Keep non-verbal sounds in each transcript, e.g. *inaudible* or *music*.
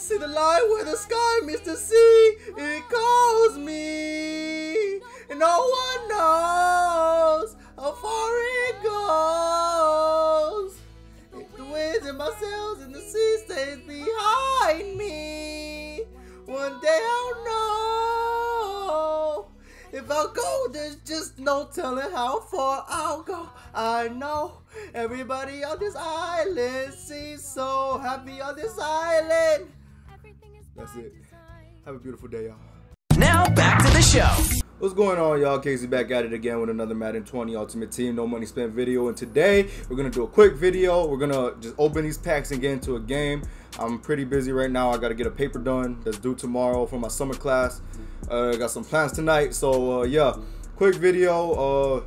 See the line where the sky meets the sea. It calls me. And no one knows how far it goes. The winds in my sails and the sea stays behind me. One day I'll know. If I'll go, there's just no telling how far I'll go. I know everybody on this island seems so happy on this island. That's it. Have a beautiful day, y'all. Now back to the show. What's going on, y'all? Casey back at it again with another Madden 20 Ultimate Team No Money Spent video. And today, we're going to do a quick video. We're going to just open these packs and get into a game. I'm pretty busy right now. I got to get a paper done that's due tomorrow for my summer class. Uh, I got some plans tonight. So, uh, yeah, quick video. Uh,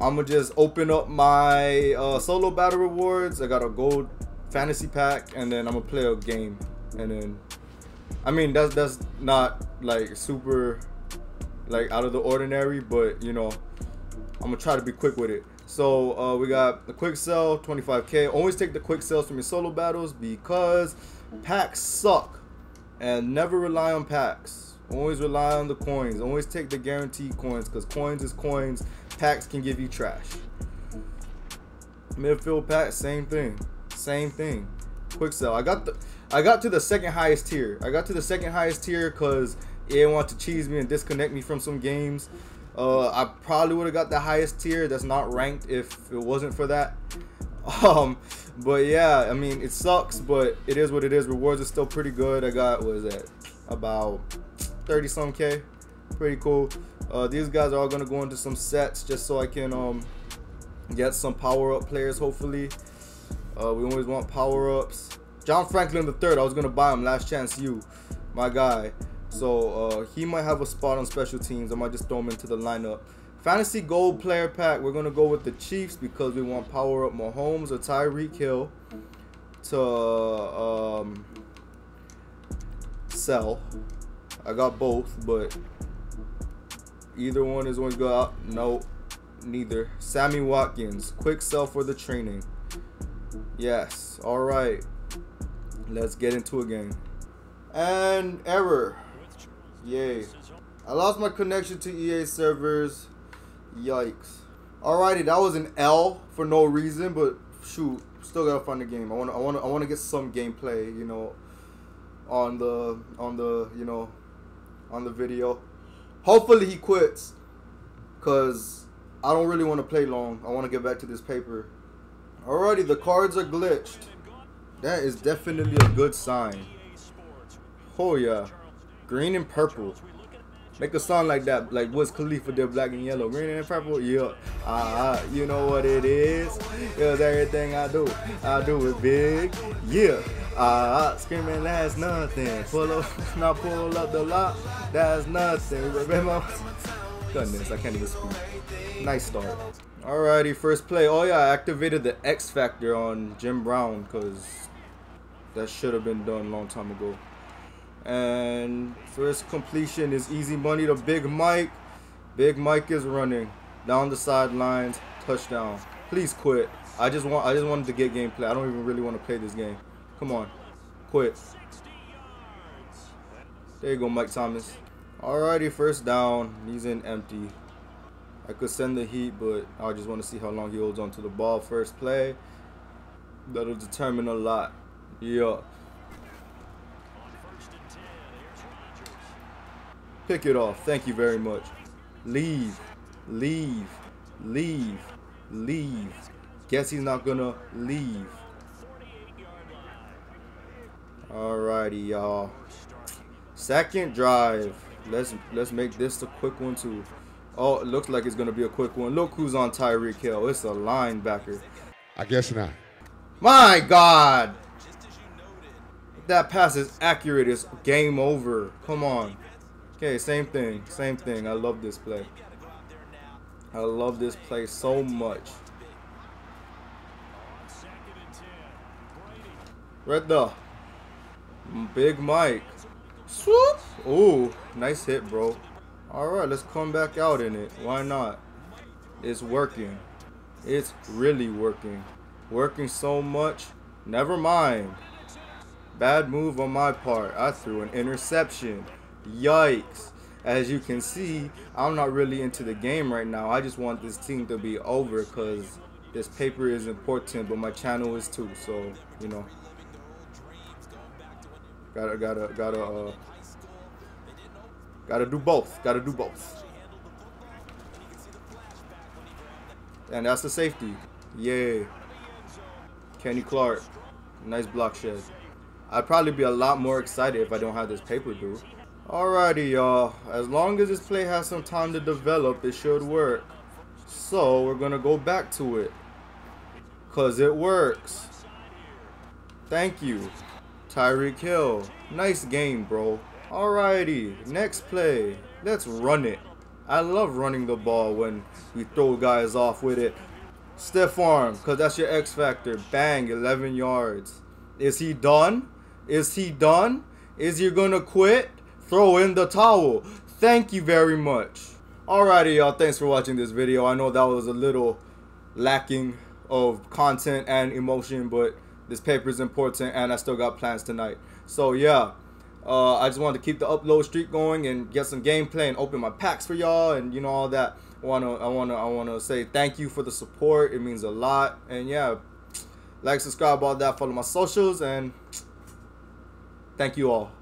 I'm going to just open up my uh, solo battle rewards. I got a gold fantasy pack, and then I'm going to play a game. And then, I mean, that's, that's not like super like out of the ordinary, but you know, I'm gonna try to be quick with it. So uh, we got the quick sell, 25k. Always take the quick sells from your solo battles because packs suck, and never rely on packs. Always rely on the coins. Always take the guaranteed coins because coins is coins. Packs can give you trash. Midfield pack, same thing, same thing. Quick sell. I got the, I got to the second highest tier. I got to the second highest tier because EA want to cheese me and disconnect me from some games. Uh, I probably would have got the highest tier that's not ranked if it wasn't for that. *laughs* Um, but yeah, I mean, it sucks, but it is what it is. Rewards are still pretty good. I got, what is that, about 30 some K. Pretty cool. Uh, these guys are all going to go into some sets just so I can um, get some power-up players, hopefully. Uh, we always want power-ups. John Franklin III, I was to buy him. Last chance you, my guy. So uh, he might have a spot on special teams. I might just throw him into the lineup. Fantasy Gold Player Pack. We're gonna go with the Chiefs because we want power up Mahomes or Tyreek Hill to um, sell. I got both, but either one is to go out. No, neither. Sammy Watkins. Quick sell for the training. Yes. All right. Let's get into a game. And error. Yay. I lost my connection to EA servers. Yikes. Alrighty, that was an L for no reason, but shoot, still gotta find the game. I wanna I wanna I wanna get some gameplay, you know, on the on the you know on the video. Hopefully he quits. Cause I don't really want to play long. I want to get back to this paper. Alrighty, the cards are glitched. That is definitely a good sign. Oh yeah. Green and purple. Make a song like that, like Wiz Khalifa did black and yellow. Green and purple, yeah. Uh, you know what it is. Cause everything I do, I do it big. Yeah. Uh, screaming that's nothing. Pull up, *laughs* not pull up the lock, that's nothing. Remember? Goodness, I can't even speak. Nice start. Alrighty, first play. Oh yeah, I activated the X Factor on Jim Brown because that should have been done a long time ago. And first completion is easy money to Big Mike. Big Mike is running down the sidelines. Touchdown. Please quit. I just want I just wanted to get gameplay. I don't even really want to play this game. Come on. Quit. There you go, Mike Thomas. Alrighty, first down. He's in empty. I could send the heat, but I just want to see how long he holds on to the ball first play. That'll determine a lot. Yeah. Pick it off. Thank you very much. Leave. Leave. Leave. Leave. Guess he's not gonna leave. Alrighty, y'all. Second drive. Let's let's make this a quick one too. Oh, it looks like it's gonna be a quick one. Look who's on Tyreek Hill. It's a linebacker. I guess not. My God. That pass is accurate. It's game over. Come on. Okay, same thing. Same thing. I love this play. I love this play so much. Right. Big Mike. Swoop. Ooh, nice hit, bro. Alright, let's come back out in it. Why not? It's working. It's really working. Working so much. Never mind. Bad move on my part. I threw an interception. Yikes. As you can see, I'm not really into the game right now. I just want this team to be over because this paper is important, but my channel is too. So, you know. Gotta, gotta, gotta, uh, gotta do both. Gotta do both. And that's the safety. Yay. Kenny Clark. Nice block shed. I'd probably be a lot more excited if I don't have this paper, dude. Alrighty, y'all. As long as this play has some time to develop, it should work. So, we're to go back to it. Because it works. Thank you. Tyreek Hill. Nice game, bro. Alrighty. Next play. Let's run it. I love running the ball when we throw guys off with it. Stiff arm, because that's your X factor. Bang, 11 yards. Is he done? Is he done? Is he to quit? Throw in the towel. Thank you very much. Alrighty, y'all. Thanks for watching this video. I know that was a little lacking of content and emotion, but this paper is important and I still got plans tonight. So, yeah. Uh, I just wanted to keep the upload streak going and get some gameplay and open my packs for y'all and you know all that. I wanna I wanna I wanna say thank you for the support. It means a lot. And yeah, like, subscribe, all that. Follow my socials and thank you all.